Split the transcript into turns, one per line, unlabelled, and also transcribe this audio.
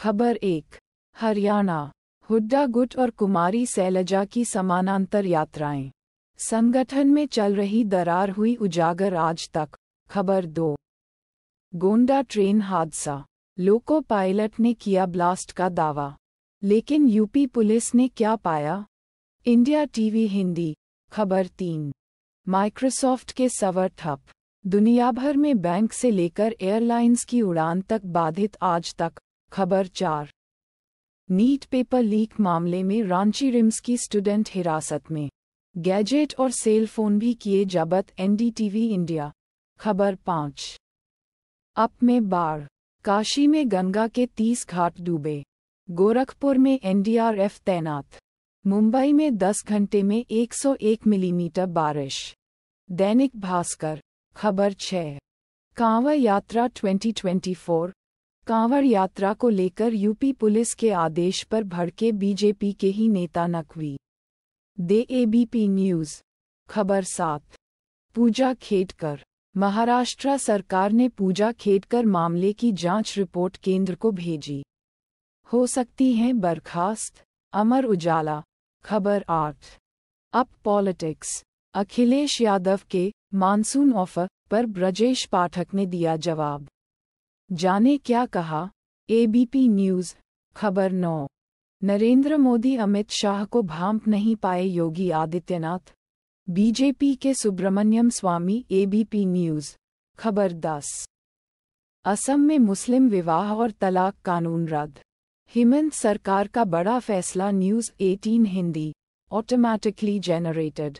खबर एक, हरियाणा हुड्डा गुट और कुमारी सैलजा की समानांतर यात्राएँ। संगठन में चल रही दरार हुई उजागर आज तक, खबर दो। गोंडा ट्रेन हादसा, लोको पायलट ने किया ब्लास्ट का दावा। लेकिन यूपी पुलिस ने क्या पाया? इंडिया टीवी हिंदी, खबर तीन। माइक्रोसॉफ्ट के सवर ठप। दुनिया भर में बैंक से लेकर एयरलाइंस की उड़ान तक बाधित आज तक खबर चार। नीट पेपर लीक मामले में रांची रिम्स की स्टूडेंट हिरासत में। गैजेट और सेल फ़ोन भी किए जबत एनडीटीवी इंडिया। खबर पाँच। अप में बाढ़। काशी में गंगा के तीस घाट डूबे। गोरखपुर में एनडीआरएफ तैनात। मुंबई में 10 घंटे में 101 मिलीमीटर बारिश। दैनिक भास्कर। खबर छः। कांवड़ यात्रा 2024 कांवड़ यात्रा को लेकर यूपी पुलिस के आदेश पर भड़के बीजेपी के ही नेता नकवी। दे एबीपी न्यूज़, खबर सात। पूजा खेडकर, महाराष्ट्र सरकार ने पूजा खेडकर मामले की जाँच रिपोर्ट केंद्र को भेजी। हो सकती हैं बर्खास्त, अमर उजाला, खबर आठ। अब पॉलिटिक्स, अखिलेश यादव के मानसून ऑफ़र पर ब्रजेश पाठक ने दिया जवाब। जाने क्या कहा? एबीपी न्यूज़ खबर नौ। नरेंद्र मोदी अमित शाह को भांप नहीं पाए योगी आदित्यनाथ। बीजेपी के सुब्रमण्यम स्वामी एबीपी न्यूज़ खबर दस। असम में मुस्लिम विवाह और तलाक कानून रद्द। हिमंत सरकार का बड़ा फैसला, न्यूज़ 18 हिंदी ऑटोमैटिकली जनरेटेड